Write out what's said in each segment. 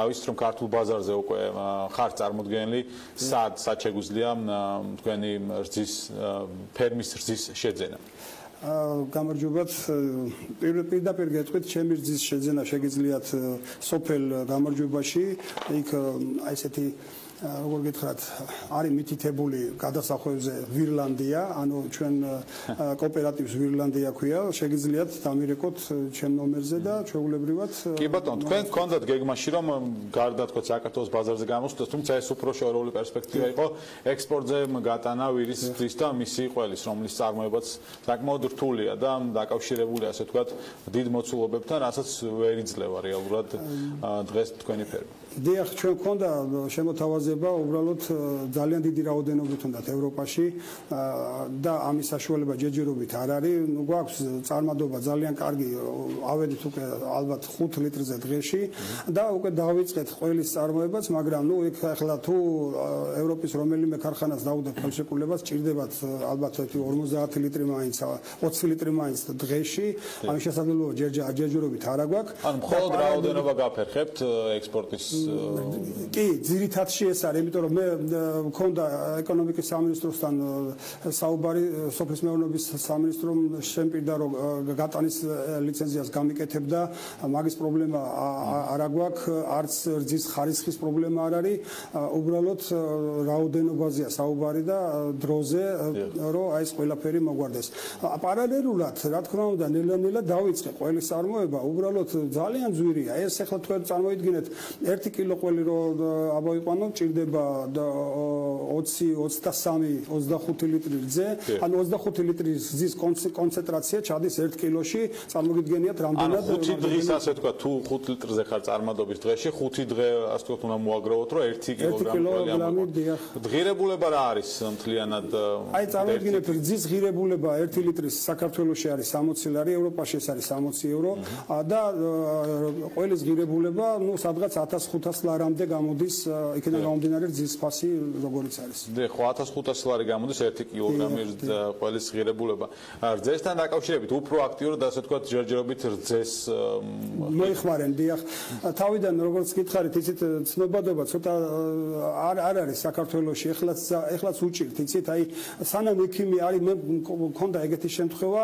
ავიცით რომ ქართულ ბაზარზე უკვე ხარ წარმოდგენილი სად სად შეგვიძლია თქვენი რძის ფერმის რძის შეძენა? გამარჯობათ პირდაპირ გეტყვით ჩემი რძის შეძენა შეგიძლიათ სოფელ გამარჯვებაში იქ ესეთი როგორ გითხრათ, არის მითითებული გადასახვევზე ვირლანდია, ანუ ჩვენ კოოპერატივს ვირლანდია ქვია, შეგიძლიათ დამირეკოთ ჩემ ნომერზე და ჩვეულებრივად კი ბატონო, თქვენ გქონდათ გეგმაში რომ გარდა თქო საქართველოს ბაზარზე გამოსვლას, თუმცა ეს უფრო შეორეული პერსპექტივა იყო ექსპორტზე გატანა ვირის თვის და მისი ყველის, რომლის წარმოებაც საკმაოდ რთულია და დაკავშირებული ასე თქვათ დიდ მოცულობებთან, რასაც ვერ იძლევა რეალურად დღეს თქვენი ფერმა. დიახ, ჩვენ გქონდა შემოთავაზება უბრალოდ ძალიან დიდი რაოდენობით უნდათ ევროპაში და ამის საშუალება ჯერჯერობით არ არის. ნუ გვაქვს წარმადობა ძალიან კარგი, ავედით უკვე ალბათ 5 ლიტრზე დღეში და უკვე დავიწყეთ ყველის წარმოებაც, მაგრამ ნუ იქ ახლა თუ ევროპის რომელიმე ქარხანას დაუდათ ხელშეკრულებას, ჭირდებათ ალბათ 50 ლიტრი მაინც, 20 ლიტრი მაინც დღეში. ამის შესაძლებლობა ჯერჯერობით არ აქვს. ანუ მხოლოდ რაოდენობა გაფერხებთ ექსპორტის კი, ძირითადში ეს არის, იმიტომ რომ მე მქონდა ეკონომიკის სამინისტროსთან საუბარი, სოფლის მეურნეობის სამინისტრომ შემპირდა რომ გატანის ლიცენზიას გამიკეთებდა, მაგის პრობლემა არ აგვაქვს, არც რძის ხარისხის პრობლემა არ არის, უბრალოდ რაოდენობაზეა საუბარი და დროზე, რომ აი ეს ყველაფერი მოგვარდეს. პარალელურად, რა თქმა უნდა, ნელა-ნელა დავიწყე ყველის წარმოება, უბრალოდ ძალიან ძვირია. ეს ახლა თქვენ წარმოიდგინეთ, 1 კილო ყველი რო აბოიყვანო ჭირდება 20 23 25 ლიტრი რძე ან 25 ლიტრი რძის კონცენტრაცია ჩადის 1 კილოში წარმოგიდგენიათ რამდენად 5 დღის ასე თქვა თუ 5 ლიტრზე ხარ წარმადობის დღეში 5 დღე ასე თქვა უნდა მოაგროვოთ რომ 1 კილოგრამი დღირებულება რა არის მთლიანად აი წარმოგიდგენთ რძის ღირებულება 1 ლიტრის საქართველოში არის 60 ლარი ევროპაში ეს არის 60 ევრო და ყველის ღირებულება ну სადღაც 1500 1500 ლარამდე გამოდის იქიდან გამომდინარე რძის ფასი როგორიც არის. დე ხო 1500 ლარი გამოდის 1 კილოგრამი ყველის ღირებულება. რძესთან დაკავშირებით უფრო აქტიურად ასე თქვა ჯერჯერობით რძეს მოიხმარენ დიახ. თავიდან როგორც გითხარით იცით ცნობადობა ცოტა არ არ არის საქართველოში ეხლაც ეხლაც უჭირთ იცით აი სანამ ექიმი არის მე მქონდა ეგეთი შემთხვევა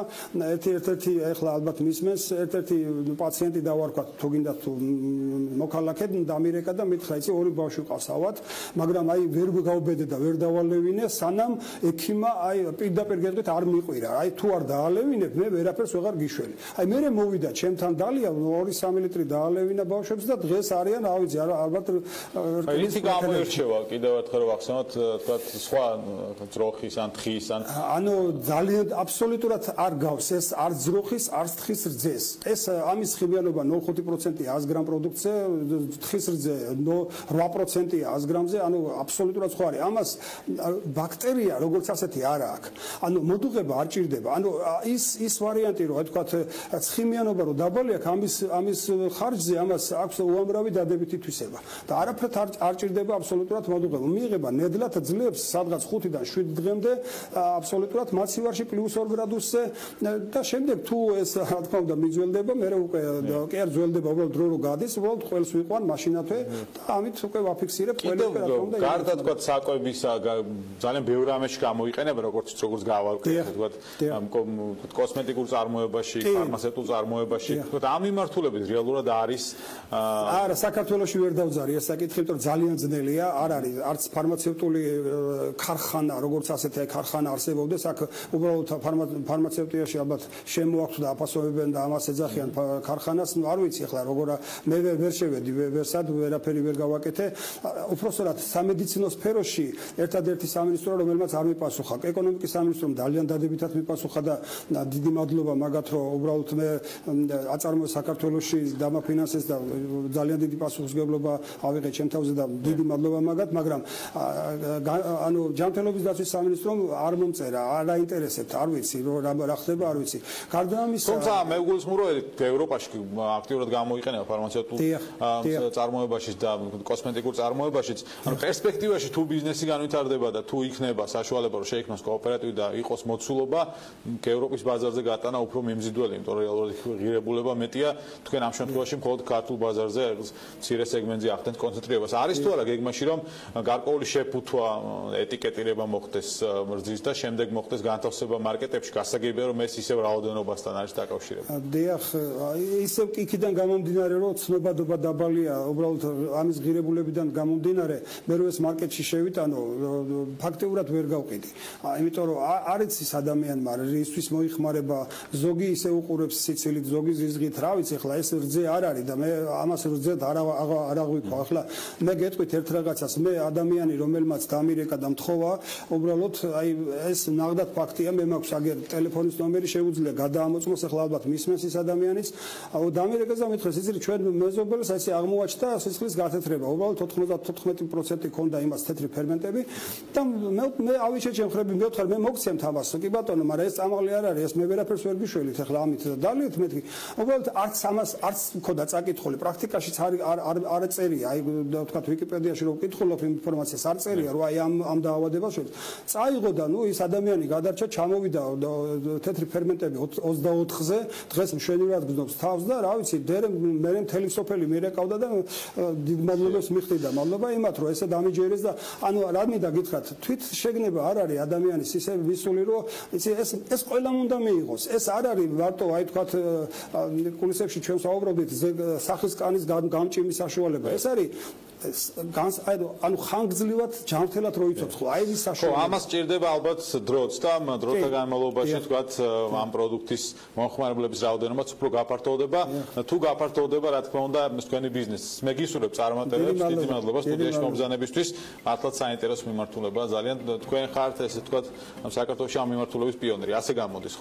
ერთ-ერთი ეხლა ალბათ მისმენს ერთ-ერთი პაციენტი დავარქვა თუ გინდა თუ მოქალაქედ დამირე ეკა და მითხრა იცი ორი ბავშვი ყავს ავად მაგრამ აი ვერ გაუბედე და ვერ დავალევინე სანამ ექიმა აი პირდაპირ გეტყვით არ მიყვირა. აი თუ არ დაალევინებ მე ვერაფერს ვეღარ გიშველი. აი მე მოვიდა ჩემთან დალია 2-3 ლიტრი დაალევინა ბავშვებს და დღეს არიან ავიცი არა ალბათ აი ისი გამოერჩევა კიდევ ერთხელ ვახსენოთ თქვა სხვა ძროხის ან თხის ან ანუ ძალიან აბსოლუტურად არ გავს ეს არ ძროხის არ თხის რძეს. ეს ამის ხიბიანობა 0.5%-ია 100 გრამ პროდუქცია თხის რძე ზე 8%-ია 100 გრამზე, ანუ აბსოლუტურად სხვა არის. ამას ბაქტერია როგორც ასეთი არ აქვს. ანუ მოდუღება არ ჭირდება. ანუ ის ის ვარიანტი რომ თქვა ცხიმიანობა რომ დაბალი აქვს, ამის ამის ხარჯზე ამას აქვს უამრავი დადებითი თვისება. და არაფრით არ არ ჭირდება აბსოლუტურად მოდუღება. მიიღება ნედლად ძლებს სადღაც 5-დან 7 დღემდე აბსოლუტურად მაცივარში +2 გრადუსზე და შემდეგ თუ ეს რა თქმა უნდა მიძველდება, მე უკვე კი არ ძველდება, უბრალოდ დრო რო გადის, უბრალოდ ყველს ვიყვან მაშინათვე და ამით უკვე ვაფიქსირებ ყველა რა თქმა უნდა გარდა თქვა საკვებისა ძალიან ბევრი ამაში გამოიყენება როგორც როგორც გავარკვიეთ თქვა კოსმეტიკურ წარმოებაში ფარმაცევტულ წარმოებაში თქვა ამ მიმართულებით რეალურად არის არა საქართველოსში ვერ დავძარი ეს საკითხი იმიტომ ძალიან ძნელია არ არის არც ფარმაცევტული ქარხანა როგორც ასეთი ქარხანა არსებობდეს აქ უბრალოდ ფარმაცევტიაში ალბათ შემოაქვთ და აფასოვებენ და ამას ეძახიან ქარხანას ნუ არ ვიცი ახლა როგორ მე ვერ შევედი ფაქტობრივად ვერაფერი ვერ გავაკეთე. უпроსტორად სამედიცინო სფეროში ერთადერთი სამინისტრო რომელმაც არ მიპასუხა. ეკონომიკის სამინისტრომ ძალიან დადებითად მიპასუხა და დიდი მადლობა მაგათ რომ უბრალოდ მე აწარმოე საქართველოსში დამაფინანსეს და ძალიან დიდი პასუხისგებლობა ავიღე ჩემ თავზე და დიდი მადლობა მაგათ, მაგრამ ანუ ჯანმრთელობის დაცვის სამინისტრომ არ მომწერა, არ აინტერესებთ, არ ვიცი რა რა ხდება, არ ვიცი. გარდა ამისა, თუმცა მე გულისხმობ რომ ევროპაში აქტიურად გამოიყენება ფარმაცევტულ წარმოებაში და კოსმეტიკურ წარმოებაშიც ანუ პერსპექტივაში თუ ბიზნესი განვითარდება და თუ იქნება საშუალება რომ შეიქმნას კოოპერატივი და იყოს მოცულობა ევროპის ბაზარზე გატანა უფრო მიმზიდველი, იმიტომ რომ რეალურად ღირებულება მეტია თქვენ ამ შემთხვევაში მხოლოდ ქართულ ბაზარზე მცირე სეგმენტზე ახდენთ კონცენტრირებას. არის თუ არა გეგმაში რომ გარკვეული შეფუთვა, ეტიკეტირება მოხდეს მრძის და შემდეგ მოხდეს განთავსება მარკეტებში, გასაგებია რომ ეს ისევ რაოდენობასთან არის დაკავშირებული. დიახ, ისევ იქიდან გამომდინარე რომ ცნობადობა დაბალია, უბრალოდ ამის ღირებულებიდან გამომდინარე, მე რო ეს მარკეტში შევიტანო, ფაქტიურად ვერ გავყიდი. იმიტომ რომ არის ის ადამიანი, მაგრამ ისთვის მოიხმარება, ზოგი ისე უყურებს სიცილით, ზოგი ზიზღით, რა ვიცი, ახლა ეს რძე არ არის და მე ამას რძედ არ არ აღვიქვა. ახლა მე გეტყვით ერთ რაღაცას, მე ადამიანი რომელმაც დამირეკა და მთხოვა, უბრალოდ აი ეს ნაღდად ფაქტია, მე მაქვს აგერ ტელეფონის ნომერი შეუძლია გადაამოწმოს, ახლა ალბათ მისმენს ის ადამიანიც, აუ დამირეკაზე მეთქეს, იცი ჩვენ მეზობელს ესე აღმოაჩნდა სისხლის გათეთრება, უბრალოდ 90-14% ქონდა იმას თეთრი ფერმენტები და მე მე ავიჩე ჩემხრები მე ვთხარ მე მოგცემთ ამას, კი ბატონო, მაგრამ ეს წამაღლი არ არის, ეს მე ვერაფერს ვერ გიშველით, ახლა ამით და დალიეთ მეთქი. უბრალოდ არც ამას არც მქონდა წაკითხული, პრაქტიკაშიც არ არ არ წერია, აი თქვა ვიკიპედიაში რომ ვკითხულობ ინფორმაციას არ წერია, რომ აი ამ ამ დაავადებას შორის. წაიღო და ნუ ის ადამიანი გადარჩა, ჩამოვიდა თეთრი ფერმენტები 24-ზე, დღეს მშვენივრად გზნობს თავს და რა ვიცი, მე მე მთელი სოფელი მიერეკავდა და დიდ მადლობას მიხდიდა. მადლობა იმათ, რომ ესე დამიჯერეს და ანუ რა მინდა გითხრათ, თვით შეგნება არ არის ადამიანის ისე ვისული, რომ იცი ეს ეს ყველამ უნდა მიიღოს. ეს არ არის მარტო აი თქვათ კულისებში ჩვენ საუბრობდით სახის კანის გამჭიმის საშუალება. ეს არის განს აი ანუ ხანგრძლივად ჯანმრთელად რო იწოცხლო აი ის საშუალება. ხო ამას ჭირდება ალბათ დროც და დროთა განმავლობაში თქვათ ამ პროდუქტის მომხმარებლების რაოდენობაც უფრო გაფართოვდება. თუ გაფართოვდება რა თქმა უნდა თქვენი ბიზნესი მე გისურვებ წარმატებებს დიდი მადლობა სტუდიაში მომზანებისთვის. მართლაც საინტერესო მიმართულება ძალიან თქვენ ხართ ესე თქვათ საქართველოს ამ მიმართულების პიონერი ასე გამოდის